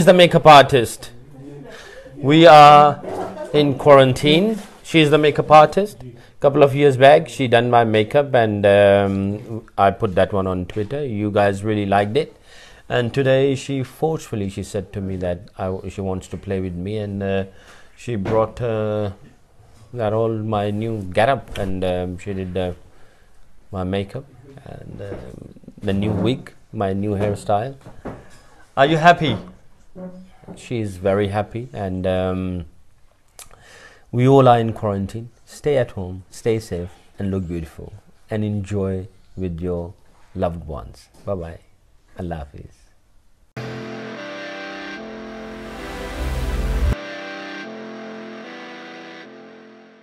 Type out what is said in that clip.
She's the makeup artist. We are in quarantine. She's the makeup artist. A couple of years back, she done my makeup, and um, I put that one on Twitter. You guys really liked it, and today she forcefully she said to me that I, she wants to play with me, and uh, she brought uh, that all my new getup, and um, she did uh, my makeup and um, the new wig, my new hairstyle. Are you happy? She's very happy, and um, we all are in quarantine. Stay at home, stay safe, and look beautiful, and enjoy with your loved ones. Bye bye. Allah Hafiz.